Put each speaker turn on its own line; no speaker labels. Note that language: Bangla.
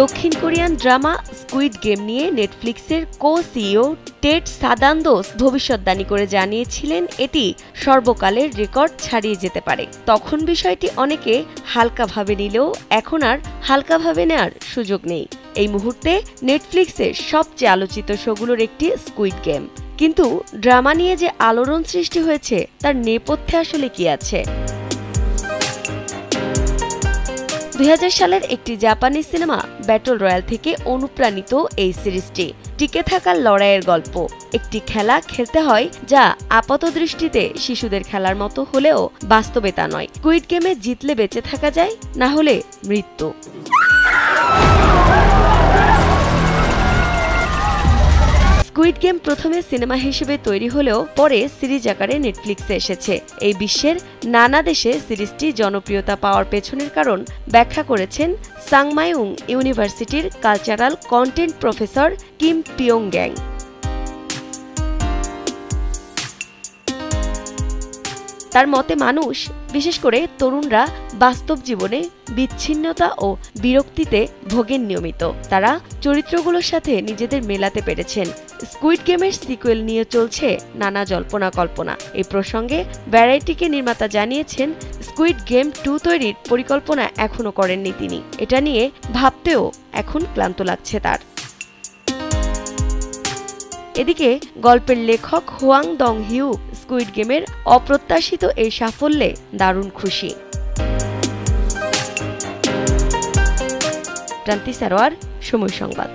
দক্ষিণ কোরিয়ান ড্রামা স্কুইড গেম নিয়ে নেটফ্লিক্সের কো সিইও টেড সাদান্দোস ভবিষ্যৎবাণী করে জানিয়েছিলেন এটি সর্বকালের রেকর্ড ছাড়িয়ে যেতে পারে। তখন বিষয়টি অনেকে হালকাভাবে নিলেও এখন আর হালকাভাবে নেওয়ার সুযোগ নেই। এই মুহূর্তে নেটফ্লিক্সের সবচেয়ে আলোচিত শোগুলোর একটি স্কুইড গেম। কিন্তু ড্রামা নিয়ে যে আলোড়ন সৃষ্টি হয়েছে, তার নেপথ্যে আসলে কি আছে? দুই হাজার সালের একটি জাপানি সিনেমা ব্যাটল রয়্যাল থেকে অনুপ্রাণিত এই সিরিজটি। টিকে থাকার লড়াইয়ের গল্প। একটি খেলা খেলতে হয় যা আপাত দৃষ্টিতে শিশুদের খেলার মতো হলেও বাস্তবে তা নয়। কুইড গেমে জিতলে বেঁচে থাকা যায়, না হলে মৃত্যু। গেম প্রথমে সিনেমা হিসেবে তৈরি হলেও পরে সিরিজ আকারে নেটফ্লিক্সে এসেছে। এই বিশ্বের নানা দেশে সিরিজটি জনপ্রিয়তা পাওয়ার পেছনের কারণ ব্যাখ্যা করেছেন সাংমায়ুং ইউনিভার্সিটির cultural content professor Kim Pyeong Gang তার মতে মানুষ, বিশেষ করে তরুণরা, বাস্তব জীবনে বিচ্ছিন্নতা ও বিরক্তিতে ভোগেন নিয়মিত। তারা চরিত্রগুলোর সাথে নিজেদের মেলাতে পেরেছেন। স্কুইড গেমের সিকুয়েল নিয়ে চলছে নানা জল্পনা কল্পনা। এই প্রসঙ্গে ভ্যারাইটিকে নির্মাতা জানিয়েছেন, স্কুইড গেম টু তৈরির পরিকল্পনা এখনও করেননি তিনি। এটা নিয়ে ভাবতেও এখন ক্লান্ত লাগছে তার। এদিকে গল্পের লেখক হোয়াং দং হিউ স্কুইড গেমের অপ্রত্যাশিত এই সাফল্যে দারুণ খুশি। ক্রান্তি সারোয়ার সময় সংবাদ।